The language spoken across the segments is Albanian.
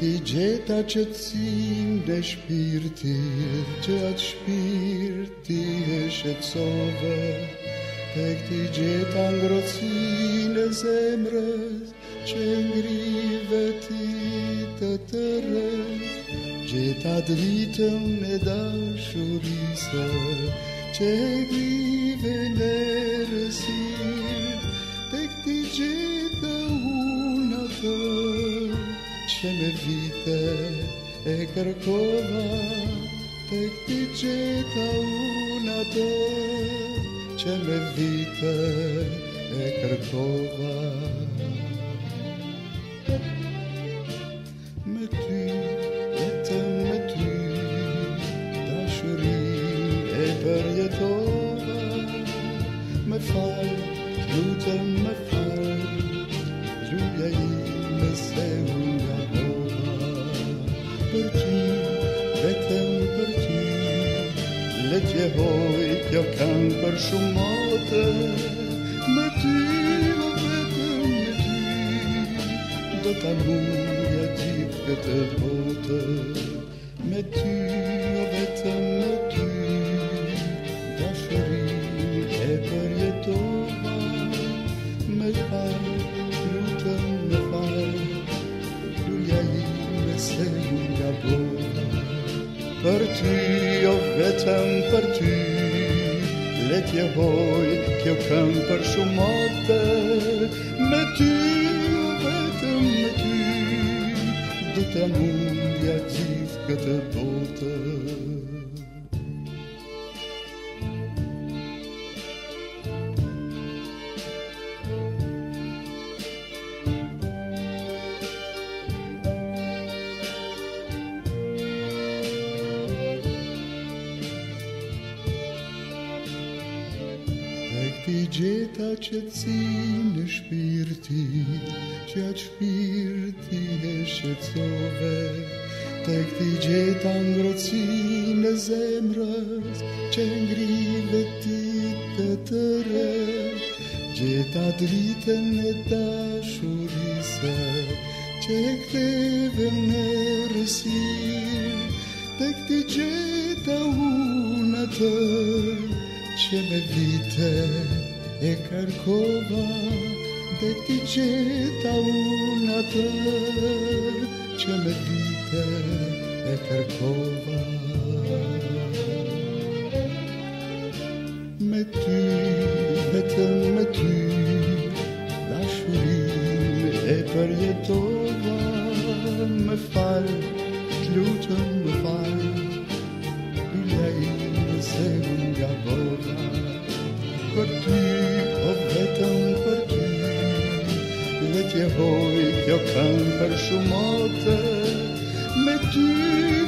ti gjeta që të cim dhe shpirti, që atë shpirti e shetsove, te këti gjeta ngrocin në zemrës, që ngrive ti të të rëm, gjeta dhitëm e dashurisë, që e dhitëm Ще ме e crcova Tek ti četa una te Ще e crcova Me ty, me te me ty Dashurin e përjetova Me fal, lutem me fal Ljuja ime se nevoj kjo kanë për shumë motë Me ty o vetëm me ty Do të muja gjithë këtë botë Me ty o vetëm me ty Oh, oh, oh. Për ty, jo vetëm për ty Letje hoj, kjo këm për shumate Me ty, vetëm me ty Do të mundja gjithë këtë botë gjeta që cilë në shpirti, që atë shpirti e shetsove, të këti gjeta ngroci në zemrës, që ngrive ti të të re, gjeta dritën e dashurise, që e këteve në rësi, të këti gjeta unë atër, që me e kërkova dhe ti qeta unë atë që me dite e kërkova me ty vetëm me ty dashurin e përjetova me falë të lutëm me falë bilej në zemë o jo kam për shumote me ty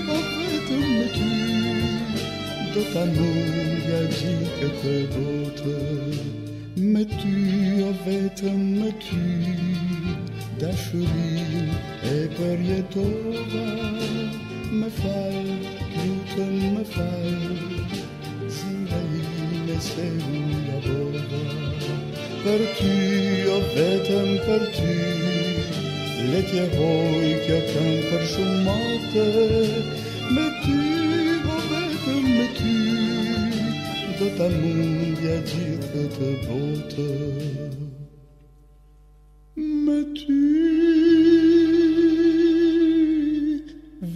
po vetëm me ty do t'a nuk nga të bote me ty o vetëm me ty da shurin e për jetova me faj nuk të një me faj si në një nëse për ty o vetëm për ty Letje t'je voj kjo për shumë mate Me ty, vë vetëm me ty Do t'a mundja gjithë të botë Me ty,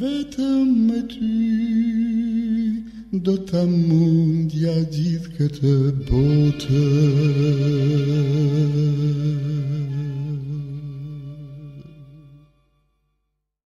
vetëm me ty Do t'a mundja gjithë këtë botë